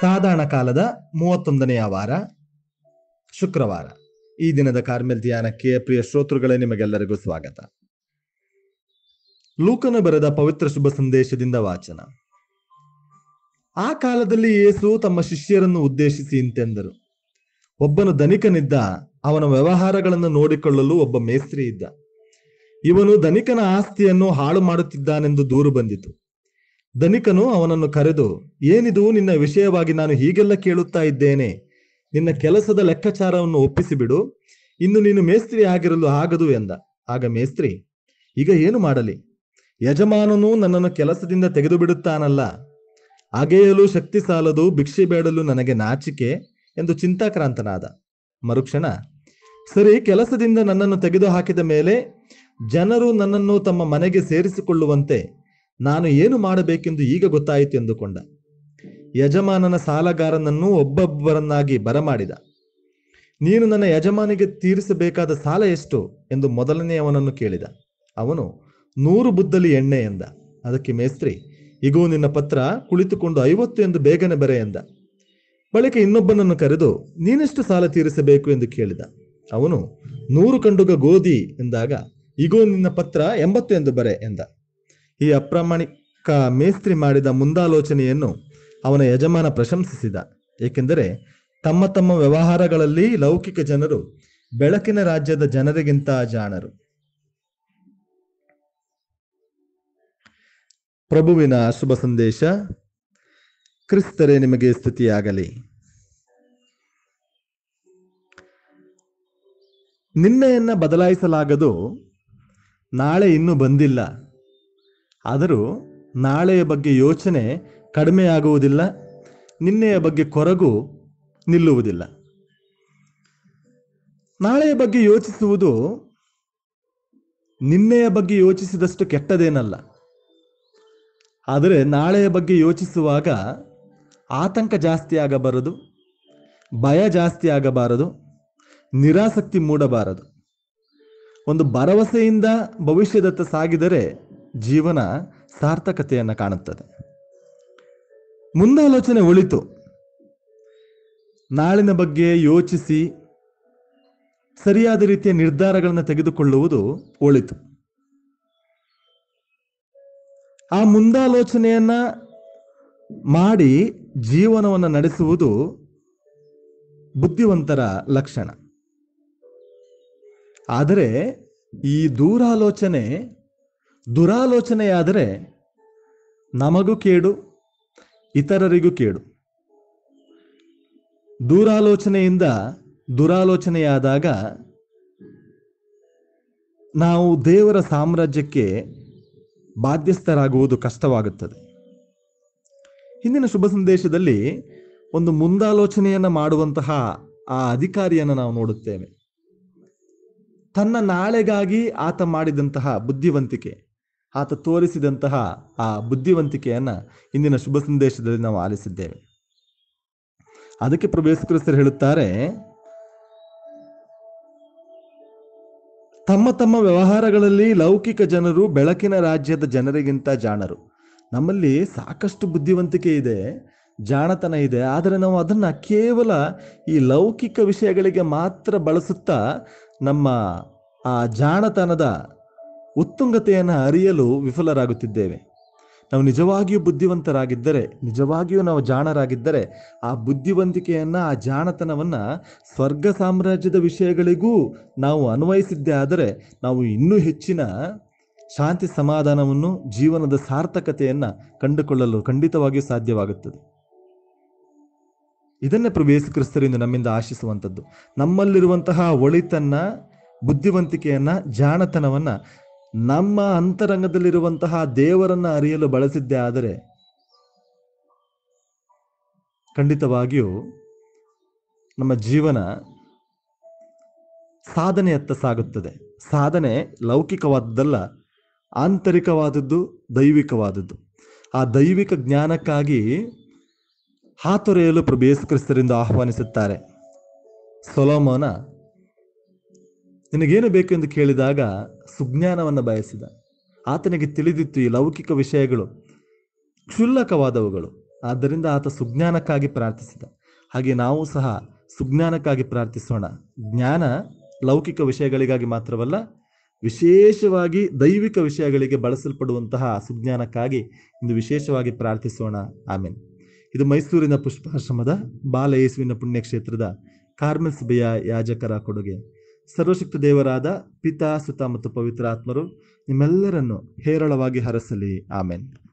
ಸಾಧಾರಣ ಕಾಲದ ಮೂವತ್ತೊಂದನೆಯ ವಾರ, ಶುಕ್ರವಾರ. ಈ ದಿನದ ಕಾರ್ಮೆಲ್ ಧ್ಯಾನಕ್ಕೆ ಪ್ರಿಯ ಶ್ರೋತೃಗಳೇ, ನಿಮಗೆಲ್ಲರಿಗೂ ಸ್ವಾಗತ. ಲೂಕನು ಬರೆದ ಪವಿತ್ರ ಶುಭ ಸಂದೇಶದಿಂದ ವಾಚನ. ಆ ಕಾಲದಲ್ಲಿ ಯೇಸು ತಮ್ಮ ಶಿಷ್ಯರನ್ನು ಉದ್ದೇಶಿಸಿ ಇಂತೆಂದರು. ಒಬ್ಬನು ಧನಿಕನಿದ್ದ, ಅವನ ವ್ಯವಹಾರಗಳನ್ನು ನೋಡಿಕೊಳ್ಳಲು ಒಬ್ಬ ಮೇಸ್ತ್ರಿ ಇದ್ದ. ಇವನು ಧನಿಕನ ಆಸ್ತಿಯನ್ನು ಹಾಳು ಮಾಡುತ್ತಿದ್ದಾನೆಂದು ದೂರು ಬಂದಿತು. ಧನಿಕನು ಅವನನ್ನು ಕರೆದು, ಏನಿದು ನಿನ್ನ ವಿಷಯವಾಗಿ ನಾನು ಹೀಗೆಲ್ಲ ಕೇಳುತ್ತಾ ಇದ್ದೇನೆ? ನಿನ್ನ ಕೆಲಸದ ಲೆಕ್ಕಾಚಾರವನ್ನು ಒಪ್ಪಿಸಿಬಿಡು. ಇನ್ನು ನೀನು ಮೇಸ್ತ್ರಿ ಆಗಿರಲು ಆಗದು ಎಂದ. ಆಗ ಮೇಸ್ತ್ರಿ, ಈಗ ಏನು ಮಾಡಲಿ? ಯಜಮಾನನು ನನ್ನನ್ನು ಕೆಲಸದಿಂದ ತೆಗೆದು ಬಿಡುತ್ತಾನಲ್ಲ ಅಗೆಯಲು ಶಕ್ತಿ ಸಾಲದು, ಭಿಕ್ಷೆ ಬೇಡಲು ನನಗೆ ನಾಚಿಕೆ ಎಂದು ಚಿಂತಾಕ್ರಾಂತನಾದ. ಮರುಕ್ಷಣ, ಸರಿ, ಕೆಲಸದಿಂದ ನನ್ನನ್ನು ತೆಗೆದು ಹಾಕಿದ ಮೇಲೆ ಜನರು ನನ್ನನ್ನು ತಮ್ಮ ಮನೆಗೆ ಸೇರಿಸಿಕೊಳ್ಳುವಂತೆ ನಾನು ಏನು ಮಾಡಬೇಕೆಂದು ಈಗ ಗೊತ್ತಾಯಿತು ಎಂದುಕೊಂಡ. ಯಜಮಾನನ ಸಾಲಗಾರನನ್ನು ಒಬ್ಬೊಬ್ಬರನ್ನಾಗಿ ಬರಮಾಡಿದ. ನೀನು ನನ್ನ ಯಜಮಾನಿಗೆ ತೀರಿಸಬೇಕಾದ ಸಾಲ ಎಷ್ಟು? ಎಂದು ಮೊದಲನೆಯವನನ್ನು ಕೇಳಿದ. ಅವನು, ನೂರು ಬುದ್ದಲಿ ಎಣ್ಣೆ ಎಂದ. ಅದಕ್ಕೆ ಮೇಸ್ತ್ರಿ, ಇಗೋ ನಿನ್ನ ಪತ್ರ ಕುಳಿತುಕೊಂಡು ಐವತ್ತು ಎಂದು ಬೇಗನೆ ಬರೆ ಎಂದ. ಬಳಿಕ ಇನ್ನೊಬ್ಬನನ್ನು ಕರೆದು, ನೀನೆಷ್ಟು ಸಾಲ ತೀರಿಸಬೇಕು ಎಂದು ಕೇಳಿದ. ಅವನು, ನೂರು ಕಂಡುಗ ಗೋಧಿ ಎಂದಾಗ, ಇಗೋ ನಿನ್ನ ಪತ್ರ ಎಂಬತ್ತು ಎಂದು ಬರೆ ಎಂದ. ಈ ಅಪ್ರಾಮಾಣಿಕ ಮೇಸ್ತ್ರಿ ಮಾಡಿದ ಮುಂದಾಲೋಚನೆಯನ್ನು ಅವನ ಯಜಮಾನ ಪ್ರಶಂಸಿಸಿದ. ಏಕೆಂದರೆ ತಮ್ಮ ತಮ್ಮ ವ್ಯವಹಾರಗಳಲ್ಲಿ ಲೌಕಿಕ ಜನರು ಬೆಳಕಿನ ರಾಜ್ಯದ ಜನರಿಗಿಂತ ಜಾಣರು. ಪ್ರಭುವಿನ ಶುಭ ಸಂದೇಶ, ಕ್ರಿಸ್ತರೇ ನಿಮಗೆ ಸ್ಥಿತಿಯಾಗಲಿ ನಿನ್ನೆಯನ್ನ ಬದಲಾಯಿಸಲಾಗದು, ನಾಳೆ ಇನ್ನೂ ಬಂದಿಲ್ಲ. ಆದರೂ ನಾಳೆಯ ಬಗ್ಗೆ ಯೋಚನೆ ಕಡಿಮೆಯಾಗುವುದಿಲ್ಲ, ನಿನ್ನೆಯ ಬಗ್ಗೆ ಕೊರಗು ನಿಲ್ಲುವುದಿಲ್ಲ. ನಾಳೆಯ ಬಗ್ಗೆ ಯೋಚಿಸುವುದು ನಿನ್ನೆಯ ಬಗ್ಗೆ ಯೋಚಿಸಿದಷ್ಟು ಕೆಟ್ಟದೇನಲ್ಲ. ಆದರೆ ನಾಳೆಯ ಬಗ್ಗೆ ಯೋಚಿಸುವಾಗ ಆತಂಕ ಜಾಸ್ತಿ ಆಗಬಾರದು ಭಯ ಜಾಸ್ತಿ ಆಗಬಾರದು ನಿರಾಸಕ್ತಿ ಮೂಡಬಾರದು. ಒಂದು ಭರವಸೆಯಿಂದ ಭವಿಷ್ಯದತ್ತ ಸಾಗಿದರೆ ಜೀವನ ಸಾರ್ಥಕತೆಯನ್ನು ಕಾಣುತ್ತದೆ. ಮುಂದಾಲೋಚನೆ ಒಳಿತು. ನಾಳಿನ ಬಗ್ಗೆ ಯೋಚಿಸಿ, ಸರಿಯಾದ ರೀತಿಯ ನಿರ್ಧಾರಗಳನ್ನು ತೆಗೆದುಕೊಳ್ಳುವುದು ಒಳಿತು. ಆ ಮುಂದಾಲೋಚನೆಯನ್ನ ಮಾಡಿ ಜೀವನವನ್ನು ನಡೆಸುವುದು ಬುದ್ಧಿವಂತರ ಲಕ್ಷಣ. ಆದರೆ ಈ ದೂರಾಲೋಚನೆ ದುರಾಲೋಚನೆಯಾದರೆ ನಮಗೂ ಕೇಡು, ಇತರರಿಗೂ ಕೇಡು. ದೂರಾಲೋಚನೆಯಿಂದ ದುರಾಲೋಚನೆಯಾದಾಗ ನಾವು ದೇವರ ಸಾಮ್ರಾಜ್ಯಕ್ಕೆ ಬಾಧ್ಯಸ್ಥರಾಗುವುದು ಕಷ್ಟವಾಗುತ್ತದೆ. ಹಿಂದಿನ ಶುಭ ಸಂದೇಶದಲ್ಲಿ ಒಂದು ಮುಂದಾಲೋಚನೆಯನ್ನು ಮಾಡುವಂತಹ ಆ ಅಧಿಕಾರಿಯನ್ನು ನಾವು ನೋಡುತ್ತೇವೆ. ತನ್ನ ನಾಳೆಗಾಗಿ ಆತ ಮಾಡಿದಂತಹ ಬುದ್ಧಿವಂತಿಕೆ. ಆತ ತೋರಿಸಿದಂತಹ ಆ ಬುದ್ಧಿವಂತಿಕೆಯನ್ನ ಇಂದಿನ ಶುಭ ಸಂದೇಶದಲ್ಲಿ ನಾವು ಆಲಿಸಿದ್ದೇವೆ. ಅದಕ್ಕೆ ಪ್ರಭು ಯೇಸು ಹೇಳುತ್ತಾರೆ, ತಮ್ಮ ತಮ್ಮ ವ್ಯವಹಾರಗಳಲ್ಲಿ ಲೌಕಿಕ ಜನರು ಬೆಳಕಿನ ರಾಜ್ಯದ ಜನರಿಗಿಂತ ಜಾಣರು. ನಮ್ಮಲ್ಲಿ ಸಾಕಷ್ಟು ಬುದ್ಧಿವಂತಿಕೆ ಇದೆ, ಜಾಣತನ ಇದೆ, ಆದರೆ ನಾವು ಅದನ್ನು ಕೇವಲ ಈ ಲೌಕಿಕ ವಿಷಯಗಳಿಗೆ ಮಾತ್ರ ಬಳಸುತ್ತಾ ನಮ್ಮ ಆ ಜಾಣತನದ ಉತ್ತುಂಗತೆಯನ್ನು ಅರಿಯಲು ವಿಫಲರಾಗುತ್ತಿದ್ದೇವೆ. ನಾವು ನಿಜವಾಗಿಯೂ ಬುದ್ಧಿವಂತರಾಗಿದ್ದರೆ, ನಿಜವಾಗಿಯೂ ನಾವು ಜಾಣರಾಗಿದ್ದರೆ, ಆ ಬುದ್ಧಿವಂತಿಕೆಯನ್ನು, ಆ ಜಾಣತನವನ್ನು ಸ್ವರ್ಗ ಸಾಮ್ರಾಜ್ಯದ ವಿಷಯಗಳಿಗೂ ನಾವು ಅನ್ವಯಿಸಿದ್ದೇ ಆದರೆ, ನಾವು ಇನ್ನೂ ಹೆಚ್ಚಿನ ಶಾಂತಿ ಸಮಾಧಾನವನ್ನು, ಜೀವನದ ಸಾರ್ಥಕತೆಯನ್ನು ಕಂಡುಕೊಳ್ಳಲು ಖಂಡಿತವಾಗಿಯೂ ಸಾಧ್ಯವಾಗುತ್ತದೆ. ಇದನ್ನೇ ಪ್ರಭು ಕ್ರಿಸ್ತರಿಂದ ನಮ್ಮಿಂದ ಆಶಿಸುವಂಥದ್ದು ನಮ್ಮಲ್ಲಿರುವಂತಹ ಒಳಿತನ್ನ, ಬುದ್ಧಿವಂತಿಕೆಯನ್ನ, ಜಾಣತನವನ್ನ ನಮ್ಮ ಅಂತರಂಗದಲ್ಲಿರುವಂತಹ ದೇವರನ್ನ ಅರಿಯಲು ಬಳಸಿದ್ದೇ ಆದರೆ ಖಂಡಿತವಾಗಿಯೂ ನಮ್ಮ ಜೀವನ ಸಾಧನೆಯತ್ತ ಸಾಗುತ್ತದೆ. ಸಾಧನೆ ಲೌಕಿಕವಾದದ್ದಲ್ಲ, ಆಂತರಿಕವಾದದ್ದು ದೈವಿಕವಾದದ್ದು. ಆ ದೈವಿಕ ಜ್ಞಾನಕ್ಕಾಗಿ ಹಾತೊರೆಯಲು ಪ್ರಭು ಆಹ್ವಾನಿಸುತ್ತಾರೆ. ಸೊಲೋಮೋನ ನಿನಗೇನು ಬೇಕು ಎಂದು ಕೇಳಿದಾಗ ಸುಜ್ಞಾನವನ್ನು ಬಯಸಿದ. ಆತನಿಗೆ ತಿಳಿದಿತ್ತು ಈ ಲೌಕಿಕ ವಿಷಯಗಳು ಕ್ಷುಲ್ಲಕವಾದವುಗಳು. ಆದ್ದರಿಂದ ಆತ ಸುಜ್ಞಾನಕ್ಕಾಗಿ ಪ್ರಾರ್ಥಿಸಿದ. ಹಾಗೆ ನಾವು ಸಹ ಸುಜ್ಞಾನಕ್ಕಾಗಿ ಪ್ರಾರ್ಥಿಸೋಣ. ಜ್ಞಾನ ಲೌಕಿಕ ವಿಷಯಗಳಿಗಾಗಿ ಮಾತ್ರವಲ್ಲ, ವಿಶೇಷವಾಗಿ ದೈವಿಕ ವಿಷಯಗಳಿಗೆ ಬಳಸಲ್ಪಡುವಂತಹ ಸುಜ್ಞಾನಕ್ಕಾಗಿ ಇಂದು ವಿಶೇಷವಾಗಿ ಪ್ರಾರ್ಥಿಸೋಣ. ಆಮೇನ್. ಇದು ಮೈಸೂರಿನ ಪುಷ್ಪಾಶ್ರಮದ ಬಾಲಯೇಸುವಿನ ಪುಣ್ಯಕ್ಷೇತ್ರದ ಕಾರ್ಮೆಲ್ ಸಭೆಯ ಯಾಜಕರ ಕೊಡುಗೆ. ಸರ್ವಶಕ್ತ ದೇವರಾದ ಪಿತಾ ಸುತ ಮತ್ತು ಪವಿತ್ರ ಆತ್ಮರು ನಿಮ್ಮೆಲ್ಲರನ್ನು ಹೇರಳವಾಗಿ ಹರಸಲಿ. ಆಮೇನ್.